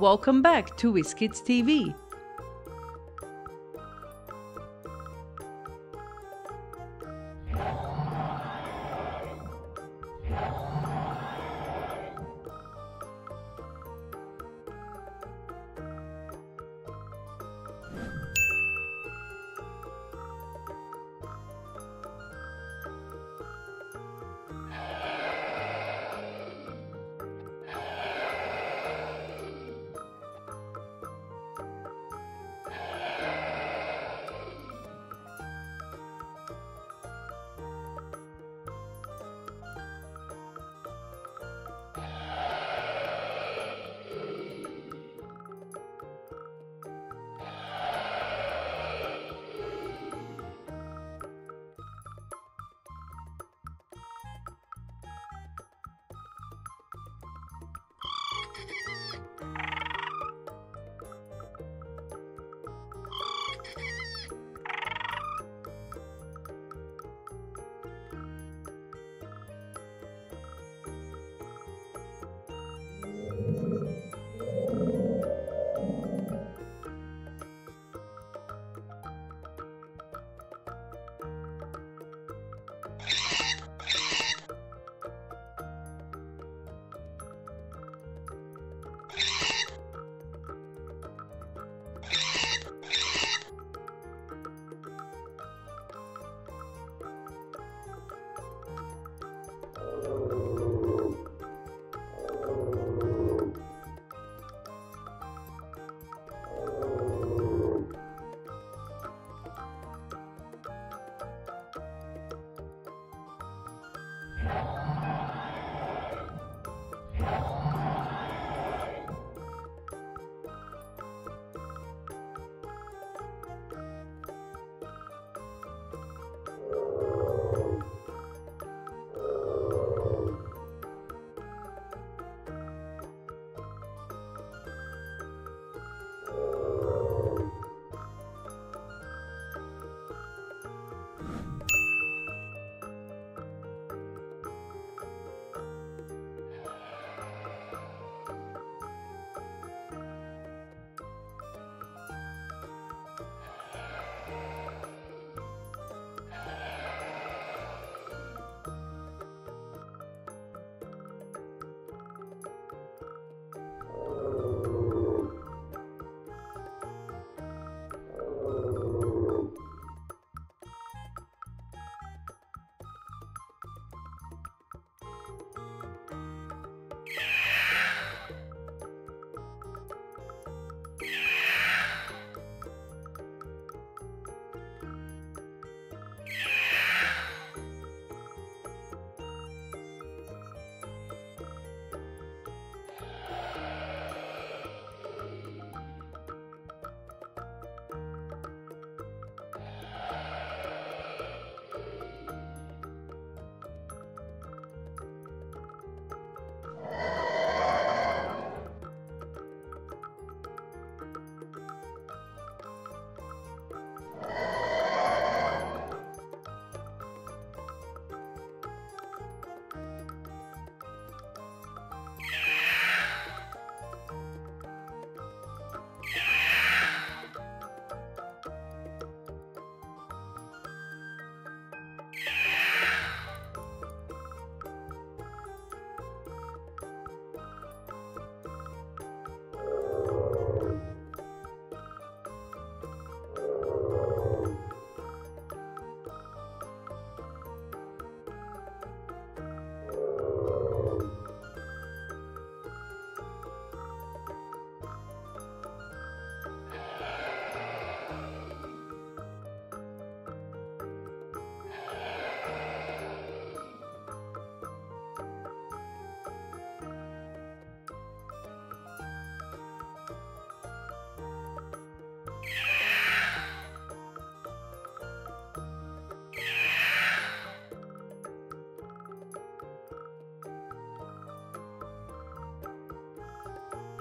Welcome back to WizzKidz TV.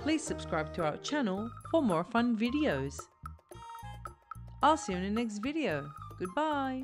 Please subscribe to our channel for more fun videos. I'll see you in the next video. Goodbye.